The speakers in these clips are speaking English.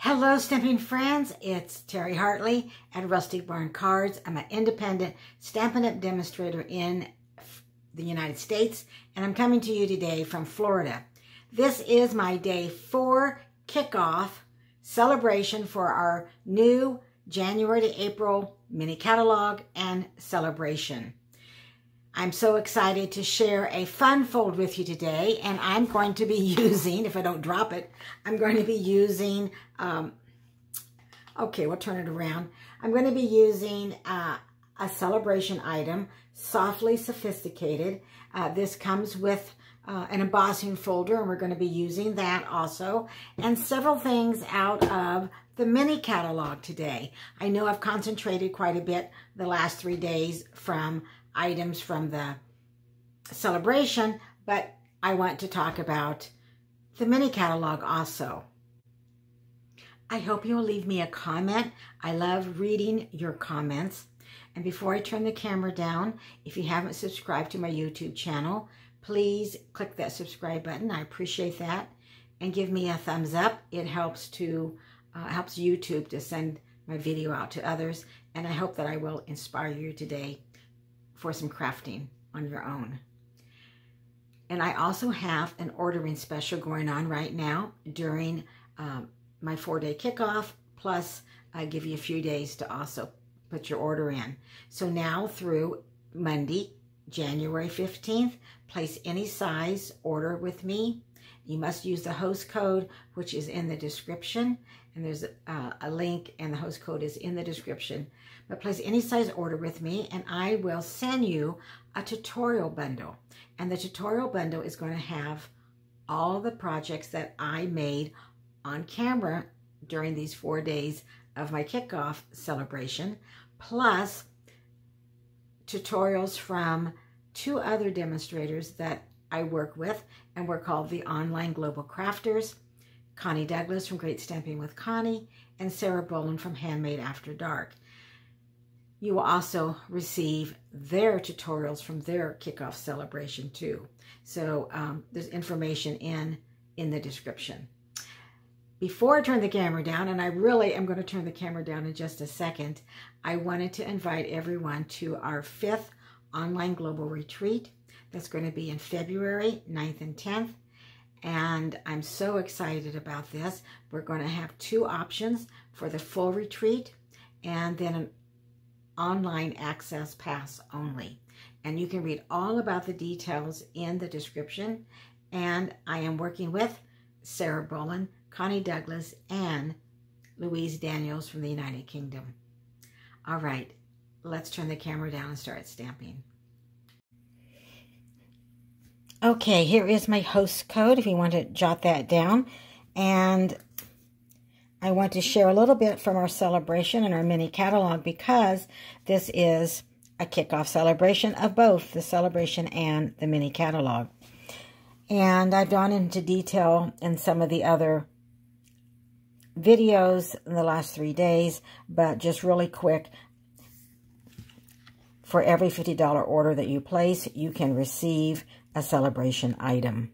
Hello, Stamping friends. It's Terry Hartley at Rustic Barn Cards. I'm an independent Stampin' Up! demonstrator in the United States, and I'm coming to you today from Florida. This is my day four kickoff celebration for our new January to April mini catalog and celebration. I'm so excited to share a fun fold with you today, and I'm going to be using, if I don't drop it, I'm going to be using, um, okay, we'll turn it around. I'm going to be using uh, a celebration item, Softly Sophisticated. Uh, this comes with uh, an embossing folder, and we're going to be using that also, and several things out of the mini catalog today. I know I've concentrated quite a bit the last three days from items from the celebration, but I want to talk about the mini catalog also. I hope you'll leave me a comment. I love reading your comments. And before I turn the camera down, if you haven't subscribed to my YouTube channel, please click that subscribe button. I appreciate that. And give me a thumbs up. It helps to uh, helps YouTube to send my video out to others. And I hope that I will inspire you today for some crafting on your own. And I also have an ordering special going on right now during um, my four-day kickoff, plus I give you a few days to also put your order in. So now through Monday, January 15th, place any size order with me. You must use the host code, which is in the description. And there's a, a link, and the host code is in the description but place any size order with me and I will send you a tutorial bundle. And the tutorial bundle is going to have all the projects that I made on camera during these four days of my kickoff celebration, plus tutorials from two other demonstrators that I work with, and we're called the Online Global Crafters, Connie Douglas from Great Stamping with Connie, and Sarah Boland from Handmade After Dark. You will also receive their tutorials from their kickoff celebration too. So um, there's information in, in the description. Before I turn the camera down, and I really am going to turn the camera down in just a second, I wanted to invite everyone to our fifth online global retreat. That's going to be in February 9th and 10th. And I'm so excited about this. We're going to have two options for the full retreat and then an online access pass only. And you can read all about the details in the description. And I am working with Sarah Bolin, Connie Douglas, and Louise Daniels from the United Kingdom. All right, let's turn the camera down and start stamping. Okay, here is my host code if you want to jot that down. And I want to share a little bit from our celebration and our mini catalog because this is a kickoff celebration of both the celebration and the mini catalog. And I've gone into detail in some of the other videos in the last three days, but just really quick, for every $50 order that you place, you can receive a celebration item.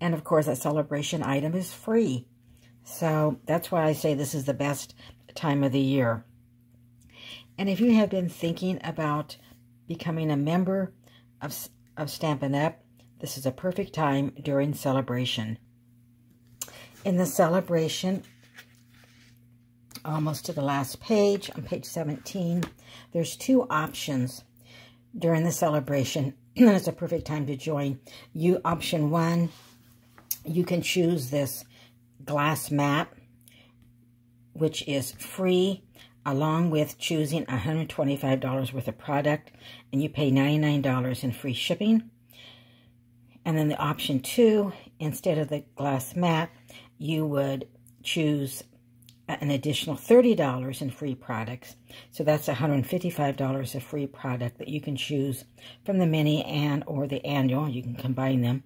And of course, that celebration item is free. So that's why I say this is the best time of the year. And if you have been thinking about becoming a member of, of Stampin' Up, this is a perfect time during celebration. In the celebration, almost to the last page, on page 17, there's two options during the celebration. It's a perfect time to join. You Option 1, you can choose this glass mat, which is free, along with choosing $125 worth of product, and you pay $99 in free shipping. And then the option two, instead of the glass mat, you would choose an additional $30 in free products. So that's $155 of free product that you can choose from the mini and or the annual. You can combine them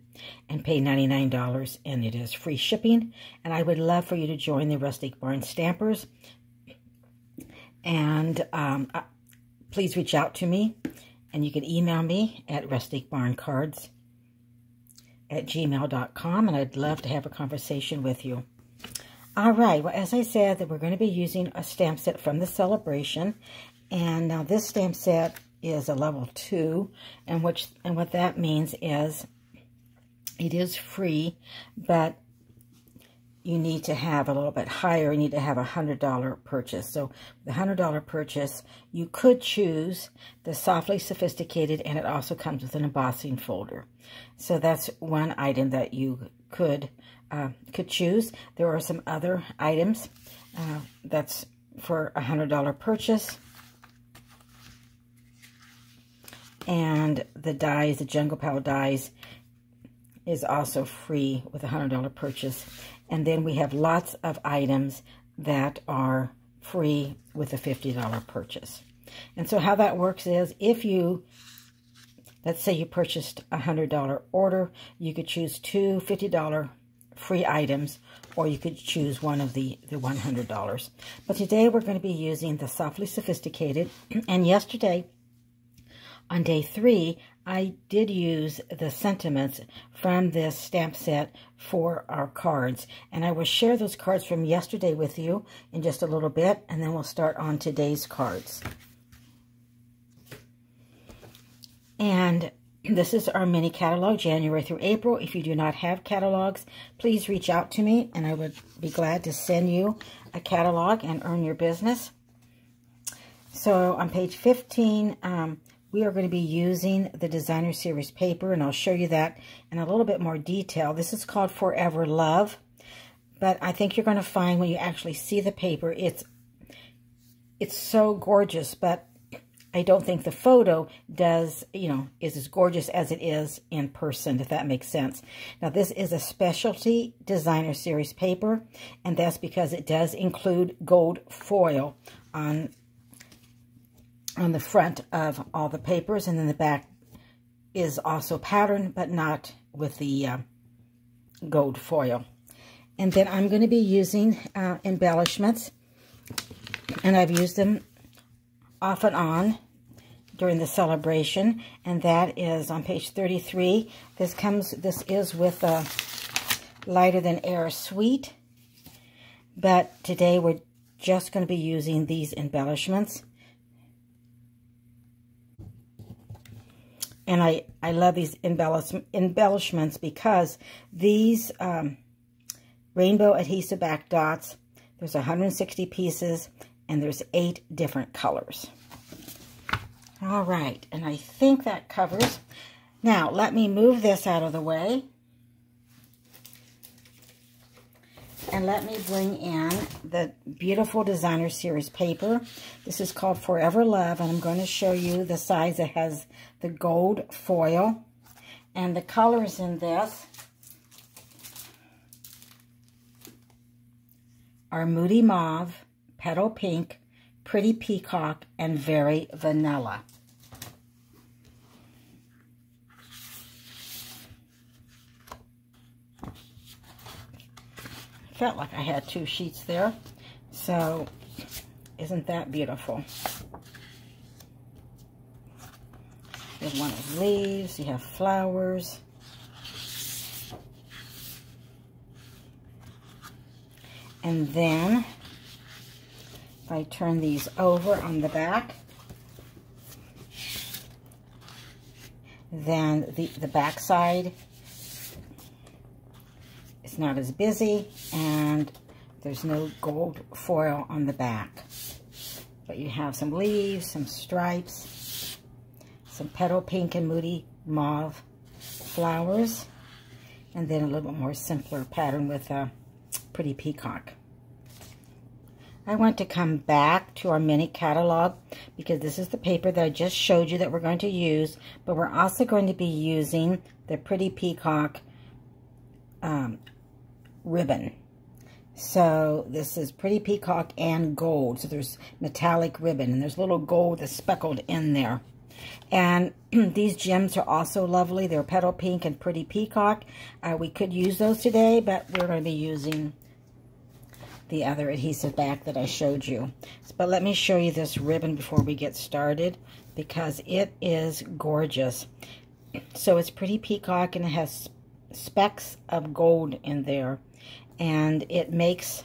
and pay $99 and it is free shipping. And I would love for you to join the Rustic Barn Stampers. And um, uh, please reach out to me and you can email me at rusticbarncards at gmail.com and I'd love to have a conversation with you. All right, well, as I said, that we're going to be using a stamp set from the celebration. And now this stamp set is a level two, and which and what that means is it is free, but you need to have a little bit higher. You need to have a $100 purchase. So the $100 purchase, you could choose the Softly Sophisticated, and it also comes with an embossing folder. So that's one item that you could uh, could choose. There are some other items uh, that's for a $100 purchase. And the dies, the Jungle Pal dies, is also free with a $100 purchase. And then we have lots of items that are free with a $50 purchase. And so how that works is if you, let's say you purchased a $100 order, you could choose two $50 free items, or you could choose one of the, the $100. But today we're going to be using the Softly Sophisticated. And yesterday, on day three, I did use the sentiments from this stamp set for our cards. And I will share those cards from yesterday with you in just a little bit, and then we'll start on today's cards. And this is our mini catalog, January through April. If you do not have catalogs, please reach out to me, and I would be glad to send you a catalog and earn your business. So on page 15, um, we are going to be using the Designer Series paper, and I'll show you that in a little bit more detail. This is called Forever Love, but I think you're going to find when you actually see the paper, it's it's so gorgeous, but I don't think the photo does, you know, is as gorgeous as it is in person, if that makes sense. Now, this is a specialty designer series paper, and that's because it does include gold foil on, on the front of all the papers, and then the back is also patterned, but not with the uh, gold foil. And then I'm going to be using uh, embellishments, and I've used them off and on during the celebration, and that is on page 33. This comes, this is with a lighter than air suite, but today we're just going to be using these embellishments. And I, I love these embellish, embellishments because these um, rainbow adhesive back dots, there's 160 pieces, and there's eight different colors. All right, and I think that covers. Now, let me move this out of the way. And let me bring in the beautiful Designer Series paper. This is called Forever Love, and I'm going to show you the size. It has the gold foil. And the colors in this are Moody Mauve, Petal Pink, Pretty Peacock, and Very Vanilla. Felt like I had two sheets there. So, isn't that beautiful? There's one of leaves. You have flowers. And then I turn these over on the back, then the, the back side is not as busy and there's no gold foil on the back. But you have some leaves, some stripes, some petal pink and moody mauve flowers, and then a little bit more simpler pattern with a pretty peacock. I want to come back to our mini catalog because this is the paper that I just showed you that we're going to use, but we're also going to be using the Pretty Peacock um, ribbon. So this is Pretty Peacock and gold. So there's metallic ribbon and there's little gold that's speckled in there. And these gems are also lovely. They're petal pink and pretty peacock. Uh, we could use those today, but we're going to be using the other adhesive back that I showed you. But let me show you this ribbon before we get started because it is gorgeous. So it's pretty peacock and it has specks of gold in there. And it makes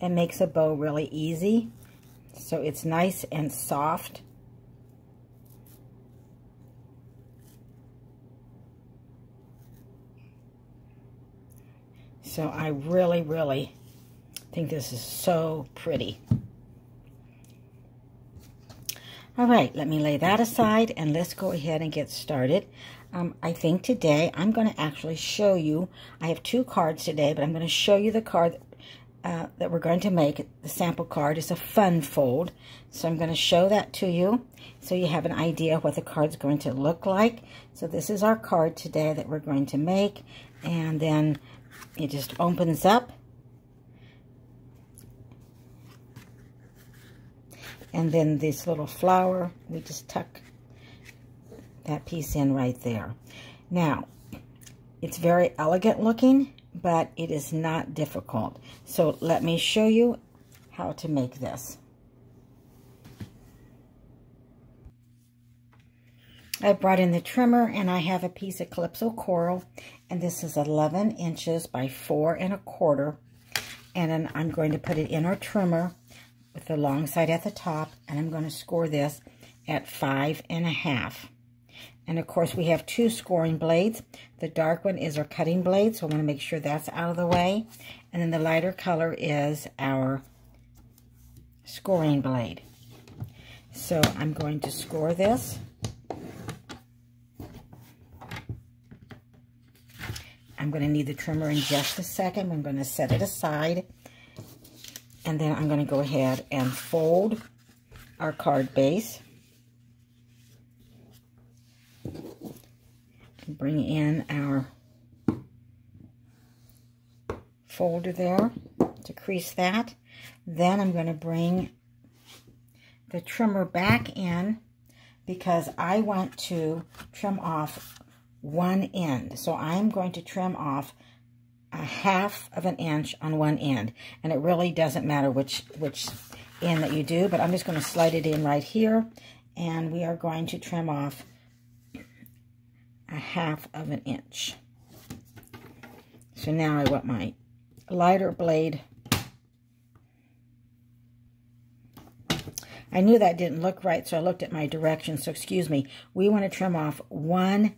it makes a bow really easy. So it's nice and soft So I really, really think this is so pretty. All right, let me lay that aside and let's go ahead and get started. Um, I think today I'm going to actually show you, I have two cards today, but I'm going to show you the card uh, that we're going to make. The sample card is a fun fold. So I'm going to show that to you so you have an idea what the card's going to look like. So this is our card today that we're going to make. And then it just opens up And then this little flower, we just tuck that piece in right there. Now, it's very elegant looking, but it is not difficult. So let me show you how to make this. I brought in the trimmer and I have a piece of Calypso Coral and this is 11 inches by four and a quarter and then I'm going to put it in our trimmer with the long side at the top, and I'm going to score this at five and a half. And of course, we have two scoring blades. The dark one is our cutting blade, so I'm going to make sure that's out of the way. And then the lighter color is our scoring blade. So I'm going to score this. I'm going to need the trimmer in just a second. I'm going to set it aside. And then I'm going to go ahead and fold our card base. Bring in our folder there to crease that. Then I'm going to bring the trimmer back in because I want to trim off one end. So I'm going to trim off a half of an inch on one end. And it really doesn't matter which, which end that you do, but I'm just going to slide it in right here. And we are going to trim off a half of an inch. So now I want my lighter blade. I knew that didn't look right, so I looked at my directions. So excuse me. We want to trim off one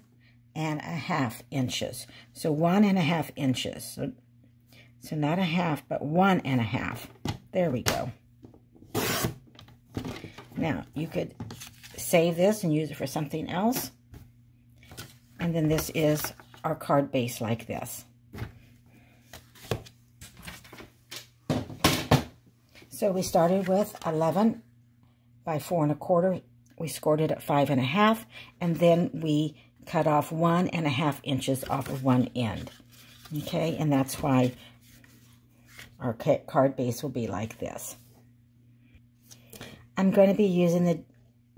and a half inches. So one and a half inches. So, so not a half, but one and a half. There we go. Now, you could save this and use it for something else. And then this is our card base like this. So we started with 11 by four and a quarter. We scored it at five and a half, and then we cut off one and a half inches off of one end. Okay, and that's why our card base will be like this. I'm going to be using the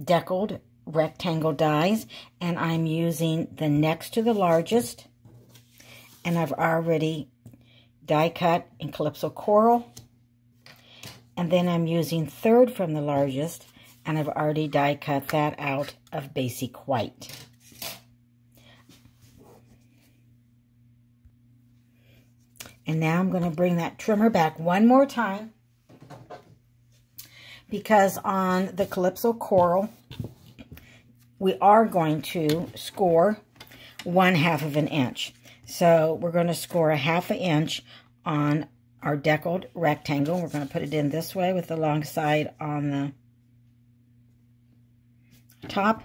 deckled rectangle dies, and I'm using the next to the largest, and I've already die cut in Calypso Coral, and then I'm using third from the largest, and I've already die cut that out of Basic White. And now I'm going to bring that trimmer back one more time because on the Calypso Coral, we are going to score one half of an inch. So we're going to score a half an inch on our deckled rectangle. We're going to put it in this way with the long side on the top.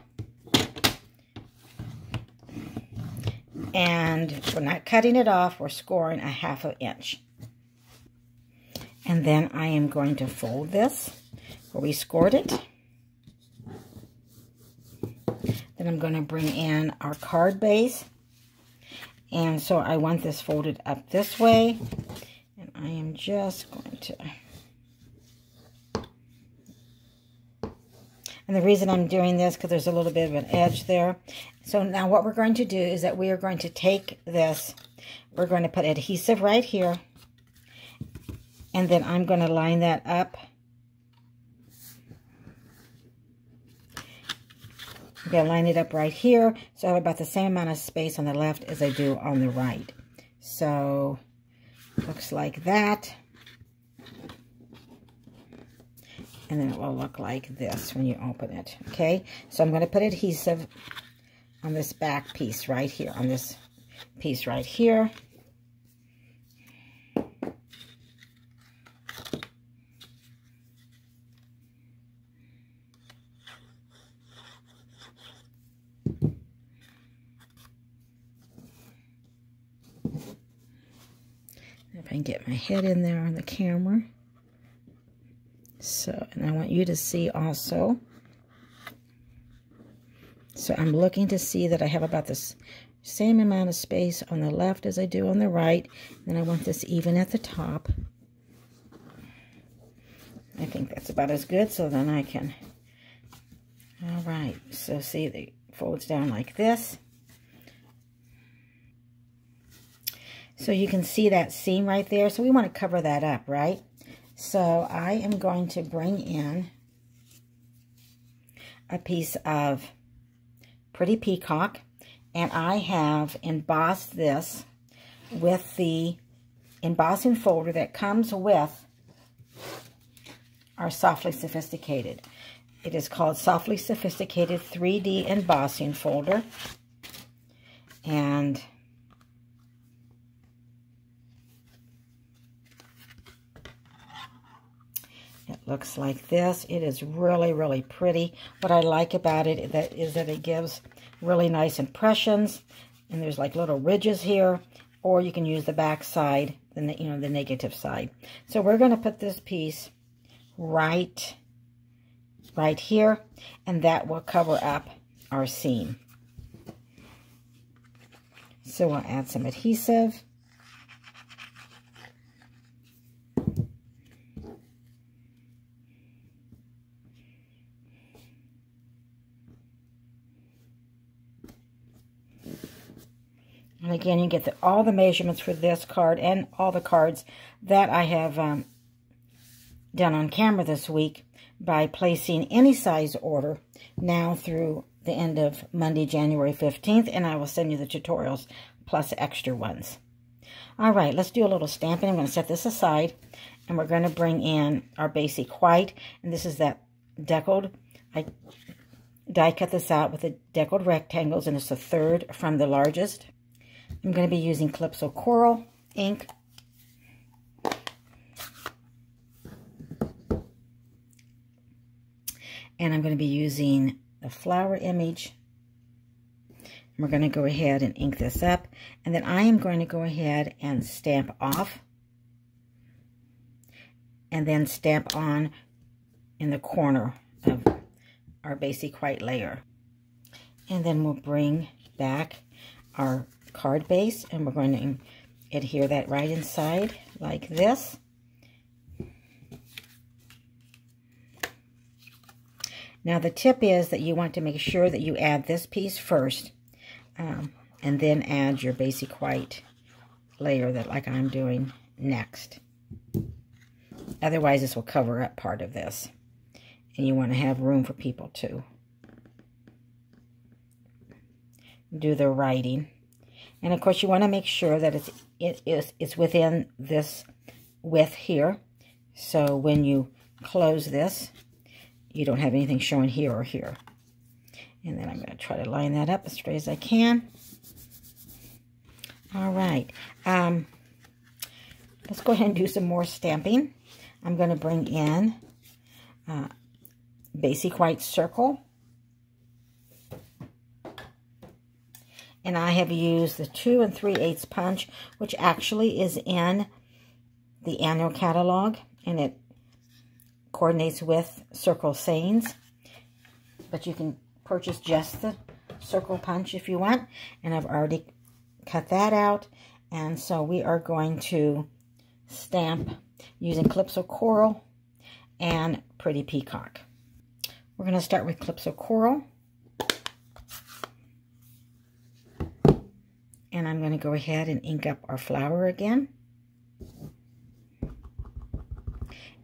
And we're not cutting it off, we're scoring a half an inch. And then I am going to fold this where we scored it. Then I'm going to bring in our card base. And so I want this folded up this way. And I am just going to... And the reason I'm doing this, because there's a little bit of an edge there. So now what we're going to do is that we are going to take this, we're going to put adhesive right here, and then I'm going to line that up. I'm going to line it up right here, so I have about the same amount of space on the left as I do on the right. So, looks like that. And then it will look like this when you open it, okay? So I'm going to put adhesive on this back piece right here, on this piece right here. If I can get my head in there on the camera. So, and I want you to see also. So I'm looking to see that I have about this same amount of space on the left as I do on the right. And I want this even at the top. I think that's about as good, so then I can... All right, so see, it folds down like this. So you can see that seam right there. So we want to cover that up, right? So I am going to bring in a piece of Pretty Peacock. And I have embossed this with the embossing folder that comes with our Softly Sophisticated. It is called Softly Sophisticated 3D Embossing Folder. And It looks like this. It is really, really pretty. What I like about it that is that it gives really nice impressions. And there's like little ridges here. Or you can use the back side, the, you know, the negative side. So we're going to put this piece right, right here. And that will cover up our seam. So we'll add some adhesive. Again, you get the, all the measurements for this card and all the cards that I have um, done on camera this week by placing any size order now through the end of Monday, January 15th, and I will send you the tutorials plus extra ones. All right, let's do a little stamping. I'm going to set this aside, and we're going to bring in our basic white, and this is that deckled. I die cut this out with the deckled rectangles, and it's a third from the largest. I'm going to be using Calypso Coral ink. And I'm going to be using the flower image. We're going to go ahead and ink this up. And then I am going to go ahead and stamp off. And then stamp on in the corner of our basic white layer. And then we'll bring back our card base and we're going to adhere that right inside like this. Now the tip is that you want to make sure that you add this piece first um, and then add your basic white layer that like I'm doing next. Otherwise this will cover up part of this and you want to have room for people to do the writing. And of course, you want to make sure that it's it is it's within this width here. So when you close this, you don't have anything showing here or here. And then I'm going to try to line that up as straight as I can. All right. Um, let's go ahead and do some more stamping. I'm going to bring in uh, Basic White Circle. And I have used the 2 and 3 eighths punch, which actually is in the annual catalog, and it coordinates with circle sayings. But you can purchase just the circle punch if you want, and I've already cut that out. And so we are going to stamp using Calypso Coral and Pretty Peacock. We're going to start with Calypso Coral. And I'm going to go ahead and ink up our flower again.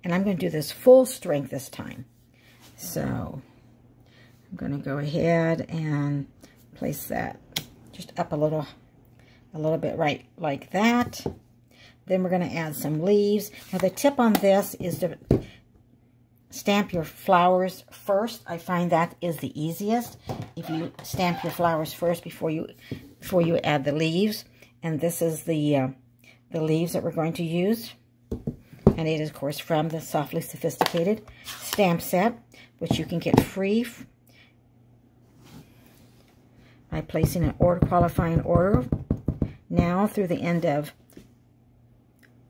And I'm going to do this full strength this time. So I'm going to go ahead and place that just up a little, a little bit right like that. Then we're going to add some leaves. Now the tip on this is to stamp your flowers first. I find that is the easiest. If you stamp your flowers first before you before you add the leaves. And this is the uh, the leaves that we're going to use. And it is, of course, from the Softly Sophisticated stamp set, which you can get free by placing an order qualifying order now through the end of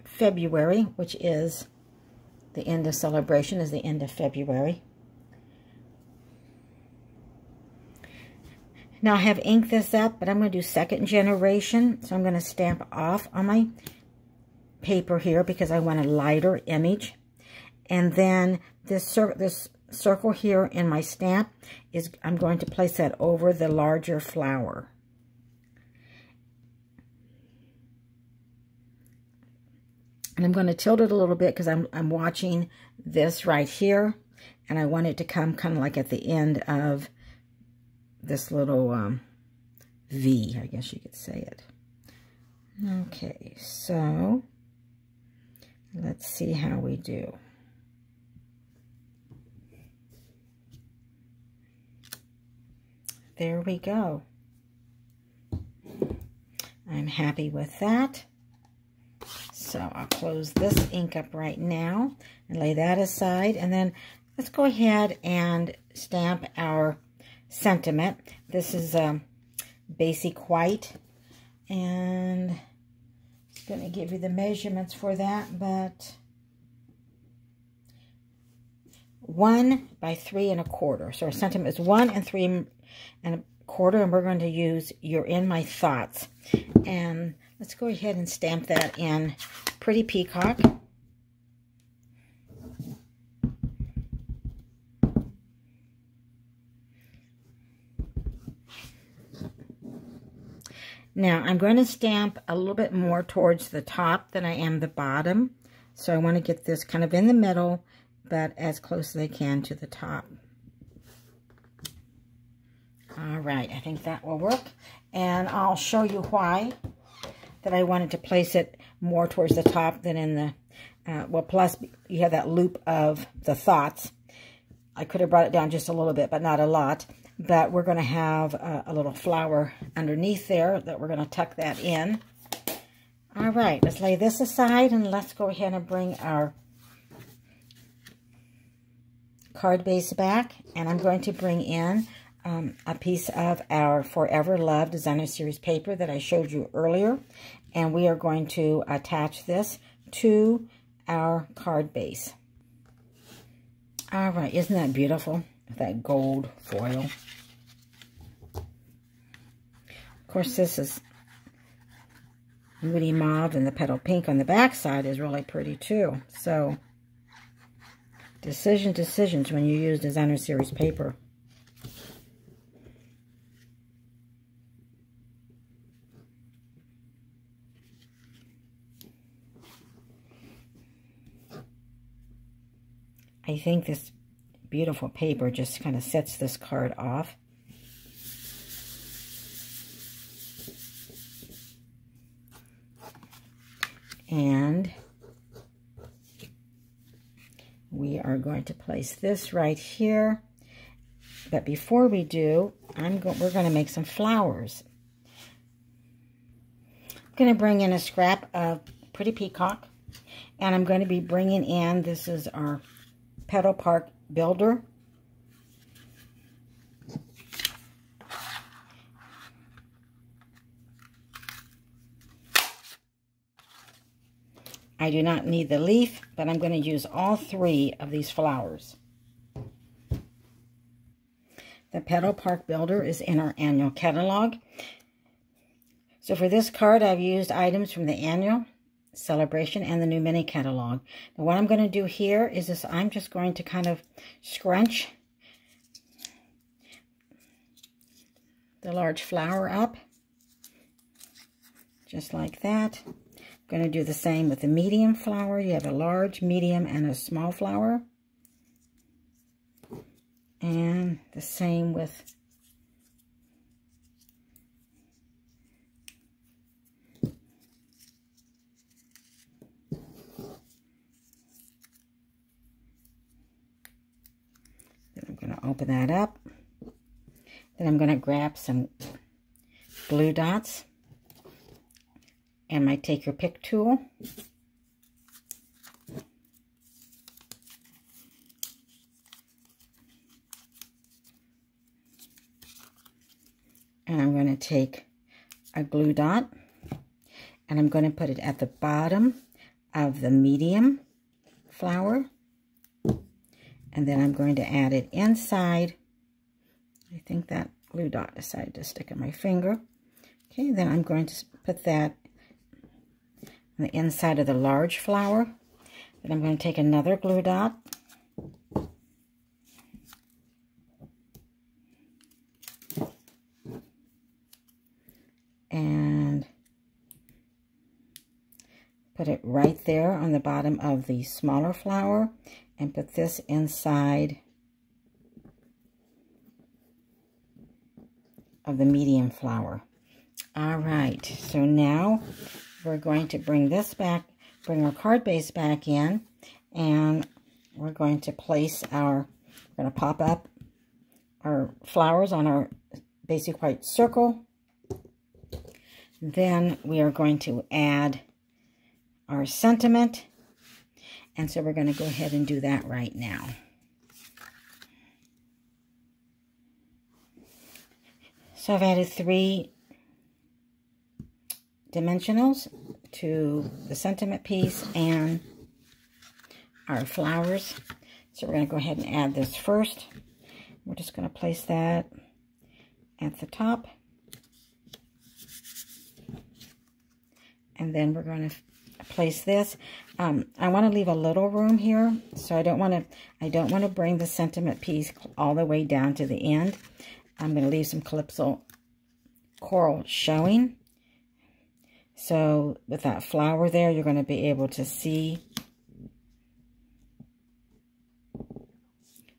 February, which is the end of celebration is the end of February. Now I have inked this up, but I'm going to do second generation. So I'm going to stamp off on my paper here because I want a lighter image. And then this, cir this circle here in my stamp is I'm going to place that over the larger flower. And I'm going to tilt it a little bit because I'm, I'm watching this right here. And I want it to come kind of like at the end of this little um, V, I guess you could say it. Okay, so let's see how we do. There we go. I'm happy with that. So I'll close this ink up right now and lay that aside. And then let's go ahead and stamp our sentiment. This is um, basic white. And I'm going to give you the measurements for that, but one by three and a quarter. So our sentiment is one and three and a quarter, and we're going to use You're in My Thoughts. And let's go ahead and stamp that in Pretty Peacock. Now, I'm going to stamp a little bit more towards the top than I am the bottom. So I want to get this kind of in the middle, but as close as I can to the top. All right, I think that will work. And I'll show you why that I wanted to place it more towards the top than in the, uh, well, plus you have that loop of the thoughts. I could have brought it down just a little bit, but not a lot. But we're going to have a, a little flower underneath there that we're going to tuck that in. All right, let's lay this aside and let's go ahead and bring our card base back. And I'm going to bring in um, a piece of our Forever Love Designer Series paper that I showed you earlier. And we are going to attach this to our card base. All right, isn't that beautiful? That gold foil. Of course, this is moody mauve and the petal pink on the back side is really pretty too. So, decision decisions when you use Designer Series paper. I think this beautiful paper just kind of sets this card off. And we are going to place this right here. But before we do, I'm go we're going to make some flowers. I'm going to bring in a scrap of Pretty Peacock. And I'm going to be bringing in, this is our Petal Park Builder. I do not need the leaf, but I'm going to use all three of these flowers. The Petal Park Builder is in our annual catalog. So for this card, I've used items from the annual celebration and the new mini catalog. Now what I'm going to do here is this, I'm just going to kind of scrunch the large flower up, just like that. I'm going to do the same with the medium flower. You have a large, medium, and a small flower. And the same with open that up. Then I'm going to grab some glue dots and my take your pick tool. And I'm going to take a glue dot and I'm going to put it at the bottom of the medium flower. And then I'm going to add it inside. I think that glue dot decided to stick in my finger. Okay, then I'm going to put that on the inside of the large flower. Then I'm going to take another glue dot. And put it right there on the bottom of the smaller flower and put this inside of the medium flower. All right, so now we're going to bring this back, bring our card base back in, and we're going to place our, we're going to pop up our flowers on our basic white circle. Then we are going to add our sentiment. And so we're going to go ahead and do that right now. So I've added three dimensionals to the sentiment piece and our flowers. So we're going to go ahead and add this first. We're just going to place that at the top. And then we're going to place this. Um, I want to leave a little room here, so I don't want to I don't want to bring the sentiment piece all the way down to the end. I'm going to leave some calypso coral showing. So with that flower there, you're going to be able to see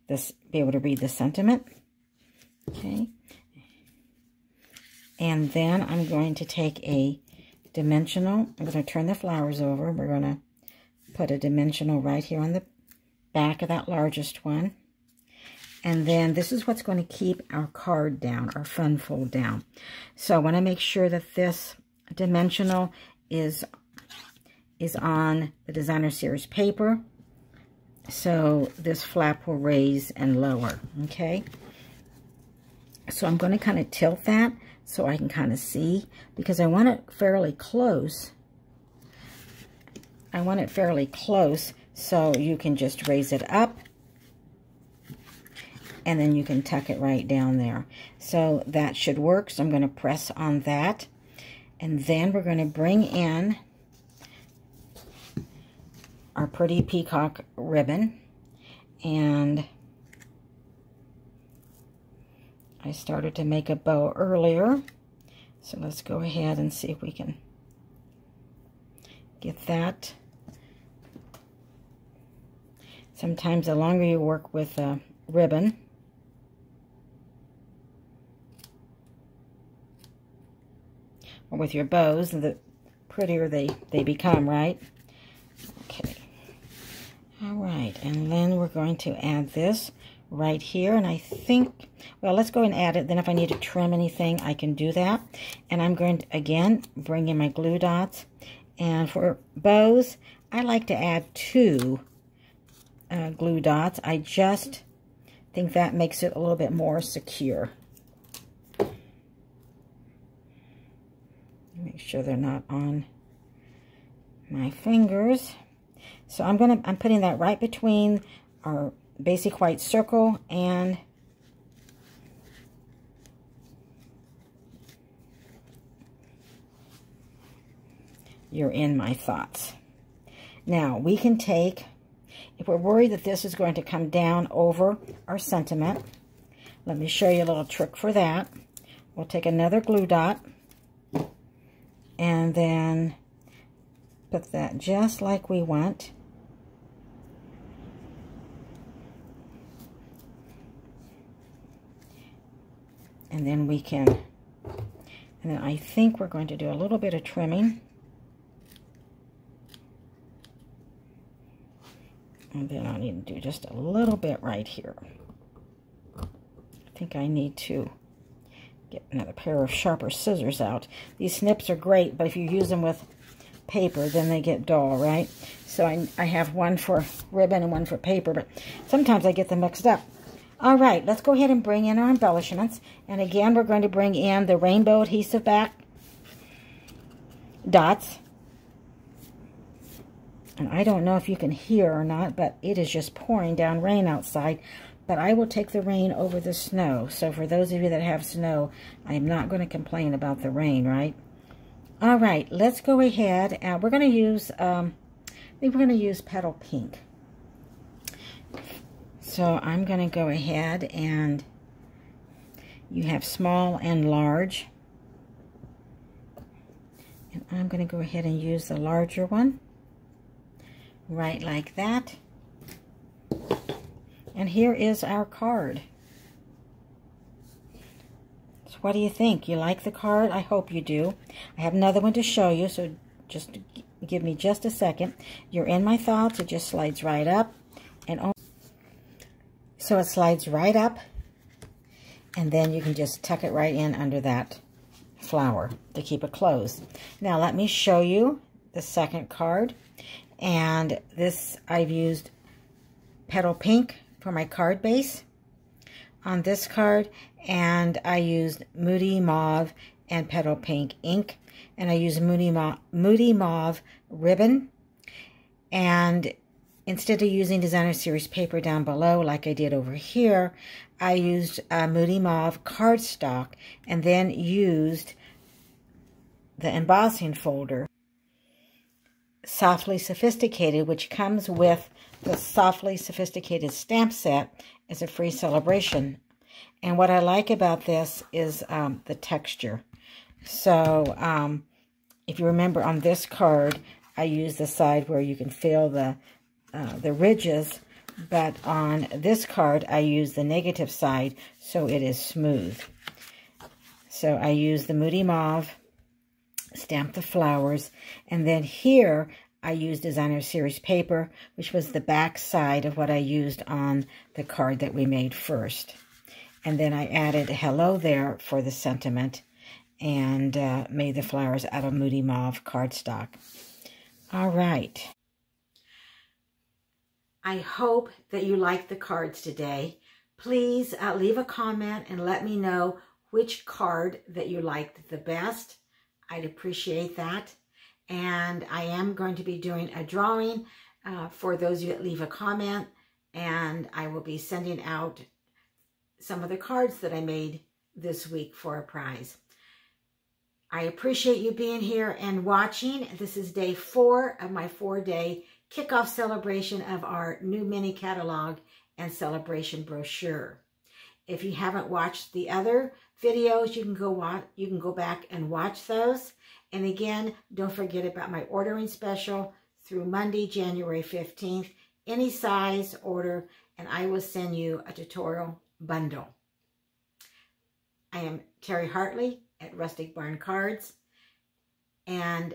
this, be able to read the sentiment. Okay. And then I'm going to take a dimensional. I'm going to turn the flowers over. We're going to put a dimensional right here on the back of that largest one. And then this is what's going to keep our card down, our fun fold down. So I want to make sure that this dimensional is, is on the designer series paper. So this flap will raise and lower, okay? So I'm going to kind of tilt that so I can kind of see because I want it fairly close. I want it fairly close so you can just raise it up and then you can tuck it right down there. So that should work. So I'm going to press on that. And then we're going to bring in our pretty peacock ribbon. And I started to make a bow earlier. So let's go ahead and see if we can get that. Sometimes the longer you work with a ribbon, or with your bows, the prettier they, they become, right? Okay. All right, and then we're going to add this right here. And I think, well, let's go and add it. Then if I need to trim anything, I can do that. And I'm going to, again, bring in my glue dots. And for bows, I like to add two uh, glue dots. I just think that makes it a little bit more secure. Make sure they're not on my fingers. So I'm gonna I'm putting that right between our basic white circle and you're in my thoughts. Now, we can take, if we're worried that this is going to come down over our sentiment, let me show you a little trick for that. We'll take another glue dot and then put that just like we want. And then we can, and then I think we're going to do a little bit of trimming. And then I need to do just a little bit right here. I think I need to get another pair of sharper scissors out. These snips are great, but if you use them with paper, then they get dull, right? So I, I have one for ribbon and one for paper, but sometimes I get them mixed up. All right, let's go ahead and bring in our embellishments. And again, we're going to bring in the rainbow adhesive back dots. And I don't know if you can hear or not, but it is just pouring down rain outside. But I will take the rain over the snow. So for those of you that have snow, I am not going to complain about the rain, right? All right, let's go ahead. and we're going to use, um, I think we're going to use Petal Pink. So I'm going to go ahead and you have small and large. And I'm going to go ahead and use the larger one. Right like that. And here is our card. So what do you think? You like the card? I hope you do. I have another one to show you, so just give me just a second. You're in my thoughts. It just slides right up. and So it slides right up. And then you can just tuck it right in under that flower to keep it closed. Now let me show you the second card. And this I've used Petal Pink for my card base on this card. And I used Moody Mauve and Petal Pink ink. And I used Moody, Ma Moody Mauve ribbon. And instead of using designer series paper down below like I did over here, I used Moody Mauve cardstock and then used the embossing folder, Softly Sophisticated, which comes with the Softly Sophisticated stamp set as a free Sale-A-Bration. And what I like about this is um, the texture. So um, if you remember on this card, I use the side where you can feel the, uh, the ridges, but on this card, I use the negative side so it is smooth. So I use the Moody Mauve stamp the flowers. And then here, I used designer series paper, which was the back side of what I used on the card that we made first. And then I added hello there for the sentiment and uh, made the flowers out of Moody Mauve cardstock. All right. I hope that you liked the cards today. Please uh, leave a comment and let me know which card that you liked the best. I'd appreciate that. And I am going to be doing a drawing uh, for those of you that leave a comment. And I will be sending out some of the cards that I made this week for a prize. I appreciate you being here and watching. This is day four of my four-day kickoff celebration of our new mini catalog and Sale-A-Bration brochure. If you haven't watched the other videos, you can go watch, you can go back and watch those. And again, don't forget about my ordering special through Monday, January 15th. Any size order, and I will send you a tutorial bundle. I am Terry Hartley at Rustic Barn Cards, and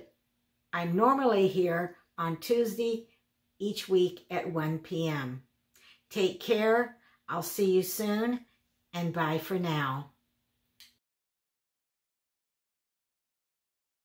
I'm normally here on Tuesday each week at 1 p.m. Take care. I'll see you soon and bye for now.